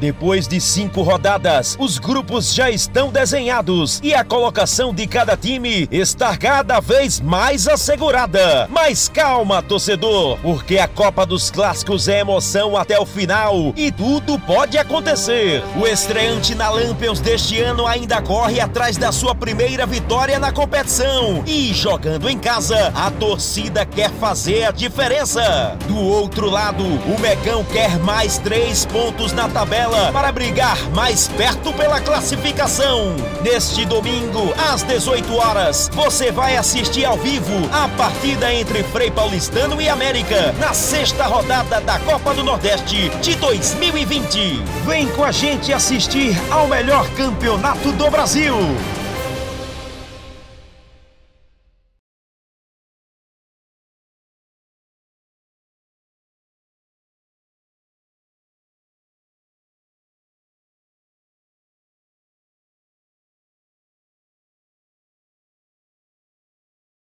Depois de cinco rodadas, os grupos já estão desenhados e a colocação de cada time está cada vez mais assegurada. Mas calma, torcedor, porque a Copa dos Clássicos é emoção até o final e tudo pode acontecer. O estreante na Lampions deste ano ainda corre atrás da sua primeira vitória na competição e jogando em casa, a torcida quer fazer a diferença. Do outro lado, o Megão quer mais três pontos na tabela para brigar mais perto pela classificação. Neste domingo, às 18 horas, você vai assistir ao vivo a partida entre Frei Paulistano e América na sexta rodada da Copa do Nordeste de 2020. Vem com a gente assistir ao melhor campeonato do Brasil.